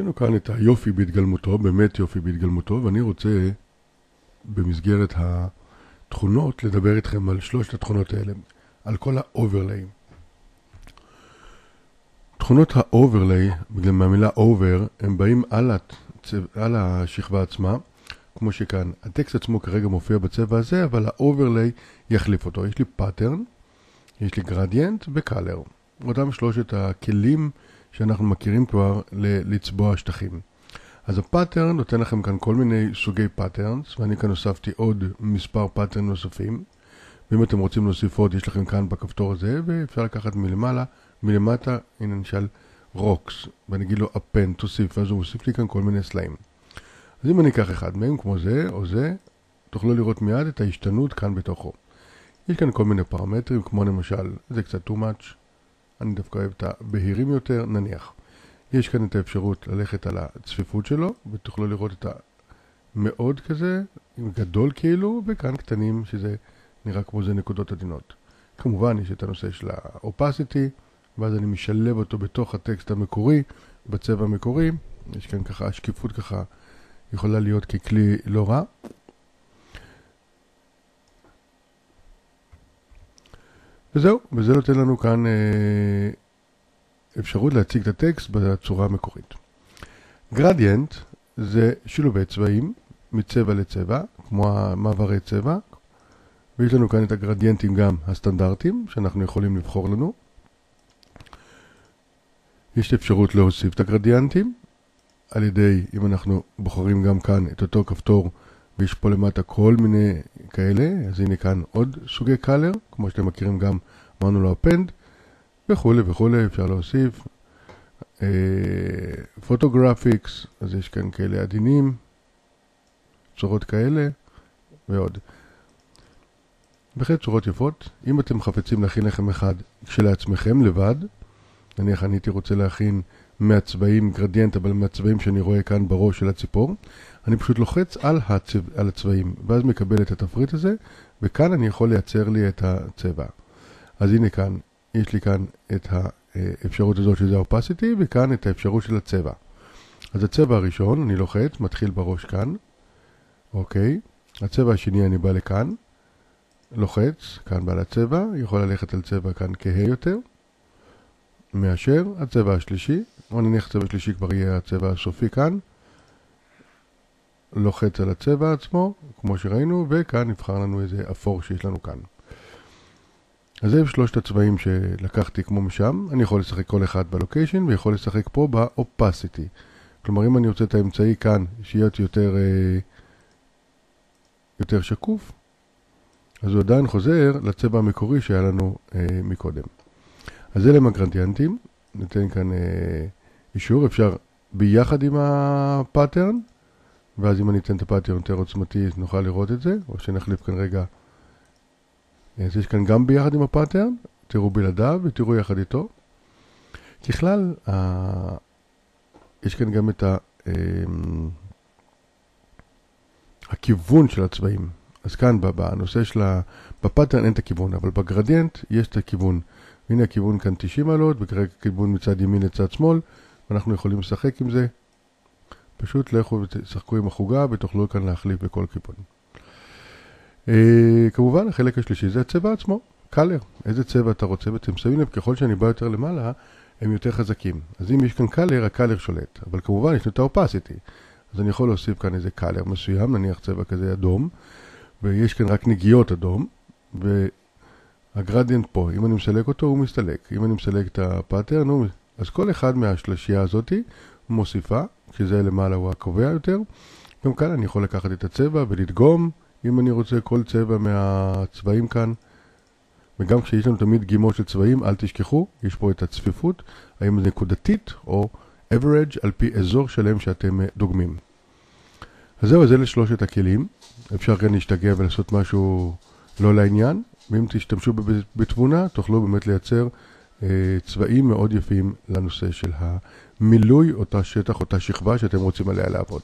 לנו כאן את היופי בהתגלמותו, באמת יופי בהתגלמותו, ואני רוצה במסגרת התכונות לדבר איתכם על שלושת התכונות האלה, על כל ה overlay. תכונות ה overlay, בגלל מהמילה over, הם באים על, הצ... על השכבה עצמה, כמו שכאן. הטקסט עצמו כרגע מופיע בצבע הזה, אבל ה overlay יחליף אותו. יש לי pattern, יש לי gradient ו color. אותם שלושת הכלים שאנחנו מכירים כבר לצבוע שטחים. אז ה pattern נותן לכם כאן כל מיני סוגי patterns, ואני כאן הוספתי עוד מספר pattern נוספים. ואם אתם רוצים להוסיף עוד, יש לכם כאן בכפתור הזה, ואפשר לקחת מלמעלה, מלמטה, הנה נשאל rocks, ואני אגיד לו append, תוסיף, ואז הוא מוסיף לי כאן כל מיני סלעים. אז אם אני אקח אחד מהם, כמו זה או זה, תוכלו לראות מיד את ההשתנות כאן בתוכו. יש כאן כל מיני פרמטרים, כמו למשל, זה קצת too much, אני דווקא אוהב את הבהירים יותר, נניח. יש כאן את האפשרות ללכת על הצפיפות שלו, ותוכלו לראות את המאוד כזה, גדול כאילו, וכאן קטנים, שזה נראה כמו זה נקודות עדינות. כמובן, יש את הנושא של ה-opacity, ואז אני משלב אותו בתוך הטקסט המקורי, בצבע המקורי. יש כאן ככה, השקיפות ככה יכולה להיות ככלי לא רע. וזהו, וזה נותן לנו כאן אה, אפשרות להציג את הטקסט בצורה המקורית. גרדיאנט זה שילובי צבעים מצבע לצבע, כמו המעברי צבע, ויש לנו כאן את הגרדיאנטים גם הסטנדרטיים, שאנחנו יכולים לבחור לנו. יש אפשרות להוסיף את הגרדיאנטים, על ידי, אם אנחנו בוחרים גם כאן את אותו כפתור, ויש פה למטה כל מיני כאלה, אז הנה כאן עוד סוגי color, כמו שאתם מכירים גם, אמרנו לו append, וכולי וכולי, אפשר להוסיף. photographics, uh, אז יש כאן כאלה עדינים, צורות כאלה, ועוד. בהחלט צורות יפות. אם אתם חפצים להכין לכם אחד כשלעצמכם לבד, נניח אני הייתי רוצה להכין מהצבעים gradient, אבל מהצבעים שאני רואה כאן בראש של הציפור, אני פשוט לוחץ על, הצבע, על הצבעים, ואז מקבל את התפריט הזה, וכאן אני יכול לייצר לי את הצבע. אז הנה כאן, יש לי כאן את האפשרות הזאת שזה ה-opacity, וכאן את האפשרות של הצבע. אז הצבע הראשון, אני לוחץ, מתחיל בראש כאן, אוקיי. הצבע השני, אני בא לכאן, לוחץ, כאן בעל הצבע, יכול ללכת על צבע כאן כהה יותר, מאשר, הצבע השלישי, או נניח צבע שלישי כבר יהיה הצבע הסופי כאן, לוחץ על הצבע עצמו, כמו שראינו, וכאן נבחר לנו איזה אפור שיש לנו כאן. אז זה שלושת הצבעים שלקחתי כמו משם, אני יכול לשחק כל אחד בלוקיישן ויכול לשחק פה באופסיטי. כלומר אם אני רוצה את האמצעי כאן שיהיה יותר, אה, יותר שקוף, אז הוא עדיין חוזר לצבע המקורי שהיה לנו אה, מקודם. אז אלה הם הגרדיאנטים, ניתן כאן אה, אישור, אפשר ביחד עם ה pattern, ואז אם אני אתן את ה pattern יותר עוצמתי נוכל לראות את זה, או שנחליף כאן רגע. אז יש כאן גם ביחד עם ה pattern, תראו בלעדיו ותראו יחד איתו. ככלל, ה... יש כאן גם את ה... אה, הכיוון של הצבעים. אז כאן בנושא של ה... ב pattern אין את הכיוון, אבל ב gradient יש את הכיוון. הנה הכיוון כאן 90 מעלות, וכרגע כיוון מצד ימין לצד שמאל, ואנחנו יכולים לשחק עם זה. פשוט לכו ותשחקו עם החוגה ותוכלו כאן להחליף בכל כיוון. אה, כמובן, החלק השלישי זה הצבע עצמו, color. איזה צבע אתה רוצה, ואתם שמים לב, ככל שאני בא יותר למעלה, הם יותר חזקים. אז אם יש כאן color, ה color שולט. אבל כמובן, יש לנו את ה opacity. אז אני יכול להוסיף כאן איזה color מסוים, נניח צבע כזה אדום, ויש כאן רק נגיעות אדום, והגרדיאנט פה, אם אני מסלק אותו, הוא מסתלק. אם אני מסלק את הפאטרן, הוא... אז כל אחד מהשלשייה הזאתי מוסיפה, שזה למעלה הוא הקובע יותר. גם כאן אני יכול לקחת את הצבע ולדגום, אם אני רוצה כל צבע מהצבעים כאן. וגם כשיש לנו תמיד גימות של צבעים, אל תשכחו, יש פה את הצפיפות, האם זה נקודתית או average על פי אזור שלם שאתם דוגמים. אז זהו, אז אלה שלושת הכלים. אפשר כאן להשתגע ולעשות משהו לא לעניין, ואם תשתמשו בתבונה, תוכלו באמת לייצר אה, צבעים מאוד יפים לנושא של המילוי, אותה שטח, אותה שכבה שאתם רוצים עליה לעבוד.